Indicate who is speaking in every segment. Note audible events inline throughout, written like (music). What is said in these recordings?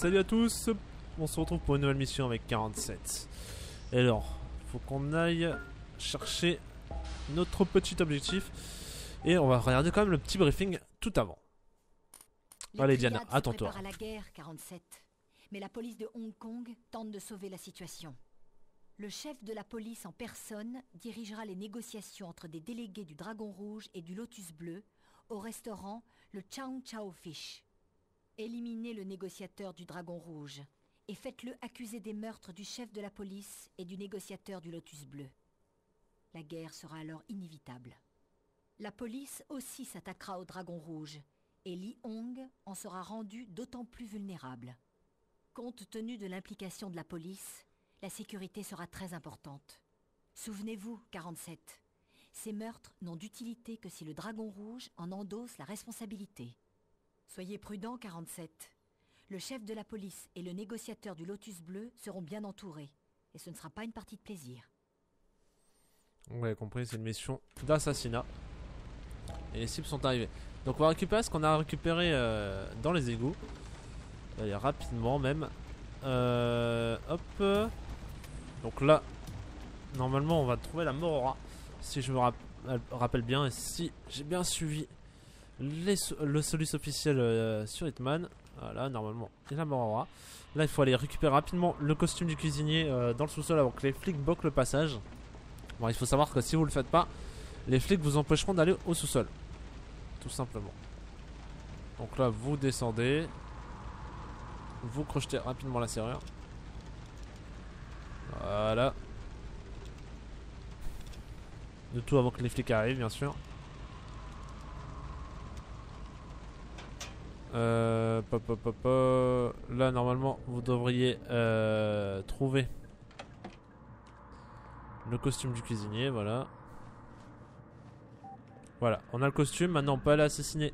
Speaker 1: Salut à tous On se retrouve pour une nouvelle mission avec 47. Et alors, faut qu'on aille chercher notre petit objectif. Et on va regarder quand même le petit briefing tout avant.
Speaker 2: Les
Speaker 1: Allez, Diana, attends-toi.
Speaker 2: à la guerre 47. Mais la police de Hong Kong tente de sauver la situation. Le chef de la police en personne dirigera les négociations entre des délégués du Dragon Rouge et du Lotus Bleu au restaurant le Chow Chow Fish. Éliminez le négociateur du Dragon Rouge et faites-le accuser des meurtres du chef de la police et du négociateur du Lotus Bleu. La guerre sera alors inévitable. La police aussi s'attaquera au Dragon Rouge et Li Hong en sera rendu d'autant plus vulnérable. Compte tenu de l'implication de la police, la sécurité sera très importante. Souvenez-vous, 47, ces meurtres n'ont d'utilité que si le Dragon Rouge en endosse la responsabilité. Soyez prudent, 47. Le chef de la police et le négociateur du Lotus Bleu seront bien entourés, et ce ne sera pas une partie de plaisir.
Speaker 1: Vous l'avez compris, c'est une mission d'assassinat. Et les cibles sont arrivées. Donc on va récupérer ce qu'on a récupéré euh, dans les égouts. Allez, rapidement même. Euh, hop. Donc là, normalement on va trouver la Morora. Si je me euh, rappelle bien et si j'ai bien suivi le soluce officiel euh, sur Hitman. Voilà, normalement il a la Morora. Là il faut aller récupérer rapidement le costume du cuisinier euh, dans le sous-sol avant que les flics bloquent le passage. Bon, il faut savoir que si vous le faites pas, les flics vous empêcheront d'aller au sous-sol. Tout simplement. Donc là, vous descendez. Vous crochetez rapidement la serrure. Voilà. De tout avant que les flics arrivent, bien sûr. Euh. Là, normalement, vous devriez euh, trouver le costume du cuisinier, voilà. Voilà, on a le costume. Maintenant, on peut aller assassiner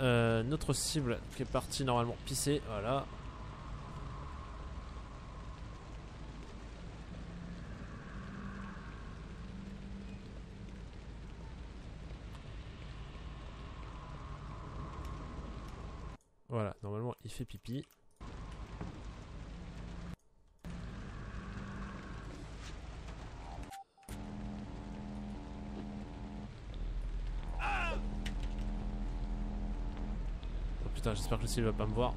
Speaker 1: euh, notre cible qui est partie normalement pisser. Voilà. Voilà, normalement il fait pipi. Oh putain, j'espère que le ciel va pas me voir.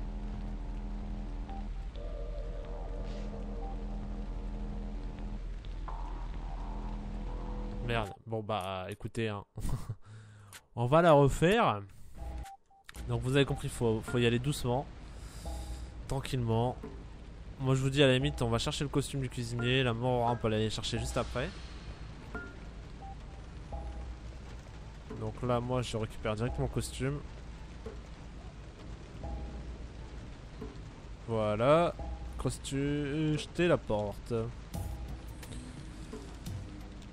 Speaker 1: Merde. Bon bah écoutez, hein. (laughs) on va la refaire. Donc vous avez compris, faut, faut y aller doucement. Tranquillement. Moi je vous dis à la limite, on va chercher le costume du cuisinier. La mort, on peut aller chercher juste après. Donc là, moi je récupère directement le costume. Voilà. Costume. Jeter la porte.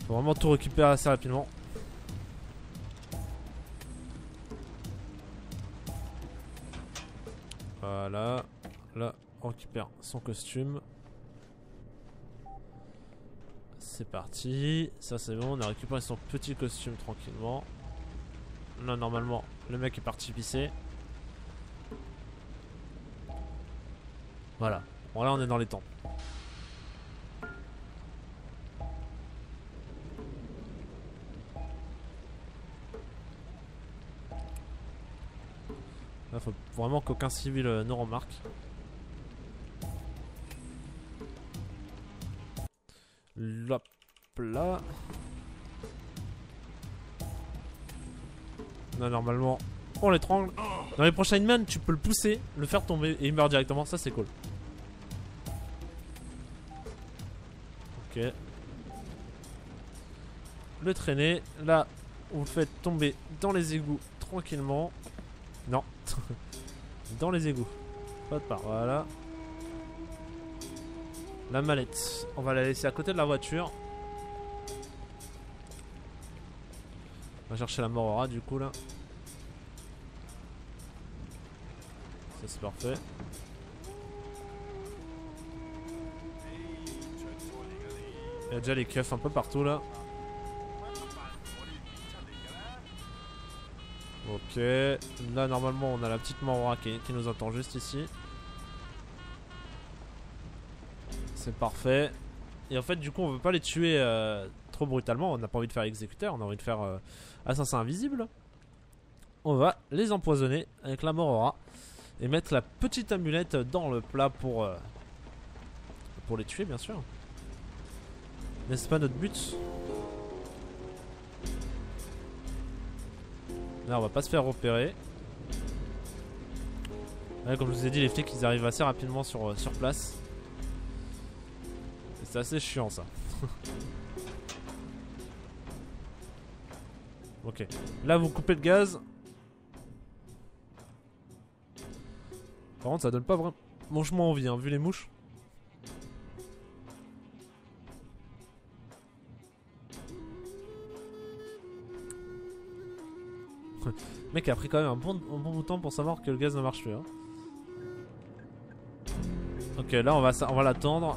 Speaker 1: Faut vraiment tout récupérer assez rapidement. Voilà. Là, on récupère son costume. C'est parti. Ça, c'est bon. On a récupéré son petit costume tranquillement. Là, normalement, le mec est parti pisser. Voilà. Bon, là, on est dans les temps. Faut vraiment qu'aucun civil euh, ne remarque. Là. Là, normalement, on l'étrangle. Dans les prochaines mains, tu peux le pousser, le faire tomber et il meurt directement. Ça, c'est cool. Ok. Le traîner. Là, vous le faites tomber dans les égouts tranquillement. Non. (laughs) dans les égouts. Pas de part. Voilà. La mallette. On va la laisser à côté de la voiture. On va chercher la Morora du coup là. Ça c'est parfait. Il y a déjà les keufs un peu partout là. Ok. Là, normalement, on a la petite Morora qui, nous attend juste ici. C'est parfait. Et en fait, du coup, on veut pas les tuer euh, trop brutalement. On n'a pas envie de faire exécuteur. On a envie de faire euh, assassin invisible. On va les empoisonner avec la Morora. Et mettre la petite amulette dans le plat pour, euh, pour les tuer, bien sûr. N'est-ce pas notre but? Là, on va pas se faire repérer. Ouais, comme je vous ai dit, les flics ils arrivent assez rapidement sur, euh, sur place. C'est assez chiant ça. (laughs) ok. Là, vous coupez le gaz. Par contre, ça donne pas vraiment franchement envie, hein, vu les mouches. Mec a pris quand même un bon, un bon bout de temps pour savoir que le gaz ne marche plus. Hein. Ok, là on va, on va l'attendre.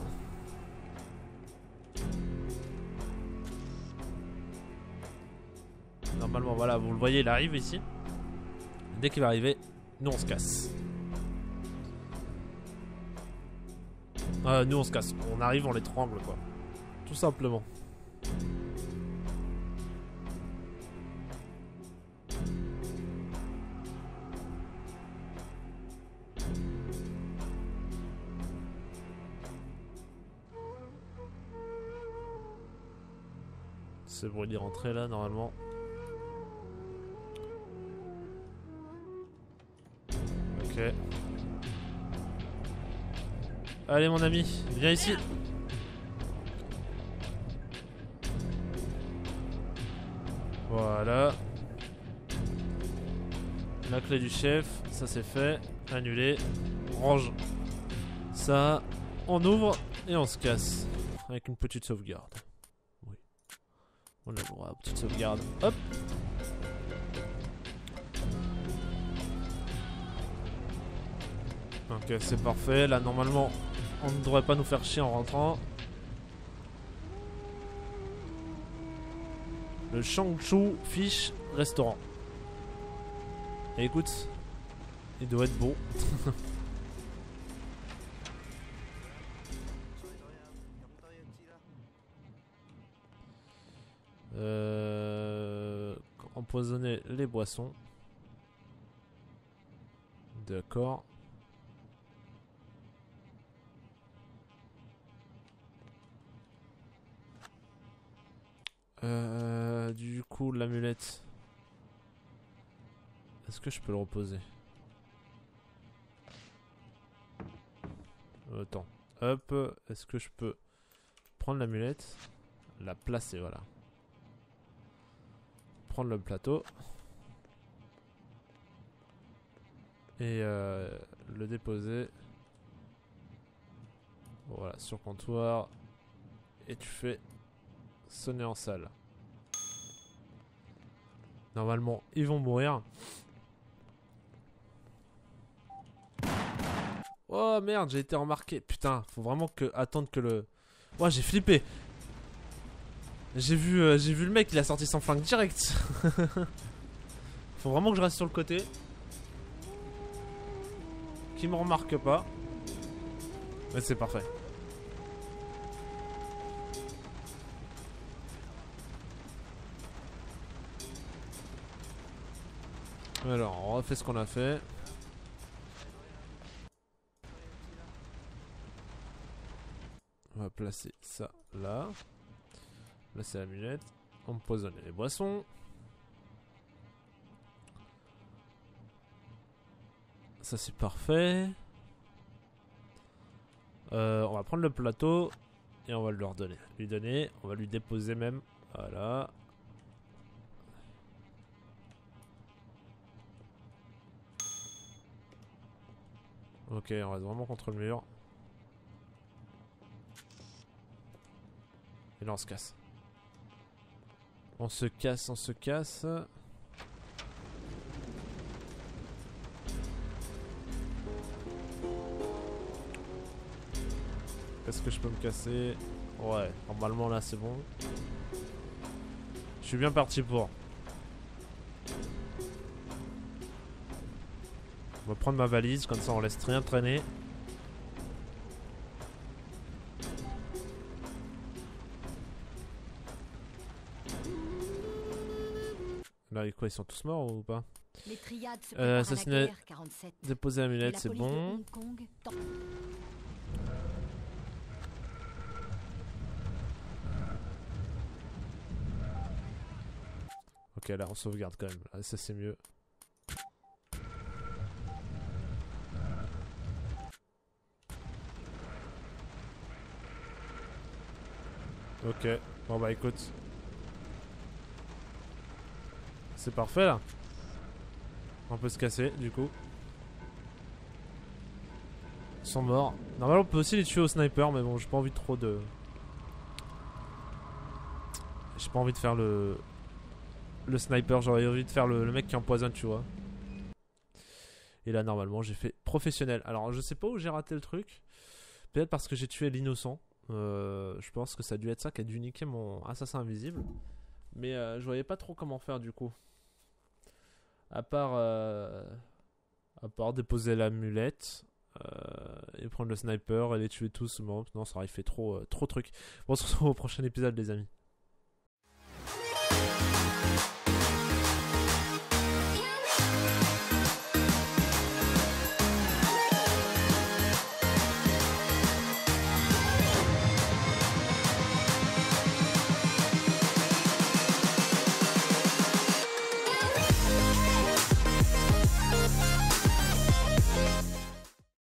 Speaker 1: Normalement, voilà, vous le voyez, il arrive ici. Dès qu'il va arriver, nous on se casse. Euh, nous on se casse. On arrive, on les tremble quoi. Tout simplement. C'est pour y rentrer là normalement. Ok. Allez mon ami, viens ici. Voilà. La clé du chef, ça c'est fait. Annulé. Range. Ça, on ouvre et on se casse. Avec une petite sauvegarde. On a le à petite sauvegarde. Hop Ok, c'est parfait. Là, normalement, on ne devrait pas nous faire chier en rentrant. Le Shangchu Fish Restaurant. Et écoute, il doit être beau. (laughs) Euh, empoisonner les boissons. D'accord. Euh, du coup, l'amulette. Est-ce que je peux le reposer? Attends. Hop. Est-ce que je peux prendre l'amulette? La placer, voilà le plateau. Et euh, le déposer. Voilà, sur comptoir. Et tu fais sonner en salle. Normalement, ils vont mourir. Oh merde, j'ai été remarqué. Putain, faut vraiment que attendre que le. Ouais, j'ai flippé. J'ai vu, euh, vu le mec, il a sorti son flingue direct. (laughs) Faut vraiment que je reste sur le côté. Qui me remarque pas. Mais c'est parfait. Alors, on refait ce qu'on a fait. On va placer ça là. Là c'est l'amulette. Empoisonner les boissons. Ça c'est parfait. Euh, on va prendre le plateau et on va le leur donner. Lui donner, on va lui déposer même. Voilà. Ok, on reste vraiment contre le mur. Et là on se casse. On se casse, on se casse. Est-ce que je peux me casser? Ouais, normalement là c'est bon. Je suis bien parti pour. On va prendre ma valise, comme ça on laisse rien traîner. Quoi, ils sont tous morts ou pas
Speaker 2: Les triades se
Speaker 1: Euh,
Speaker 2: la guerre, 47.
Speaker 1: Déposer l'amulette, c'est bon.
Speaker 2: Kong
Speaker 1: Ok, là on sauvegarde quand même. Là, ça c'est mieux. Ok, bon bah écoute. C'est parfait là. On peut se casser du coup. Ils sont morts. Normalement on peut aussi les tuer au sniper, mais bon j'ai pas envie de trop de... J'ai pas envie de faire le le sniper, j'aurais envie de faire le, mec qui empoisonne, tu vois. Et là, normalement, j'ai fait professionnel. Alors, je sais pas où j'ai raté le truc. Peut-être parce que j'ai tué l'innocent. Euh, je pense que ça a dû être ça qui a dû niquer mon assassin invisible. Mais euh, je voyais pas trop comment faire du coup. À part, euh, à part déposer l'amulette euh, et prendre le sniper et les tuer tous. Non, ça aurait fait trop, euh, trop truc. Bon, on se retrouve au prochain épisode, les amis.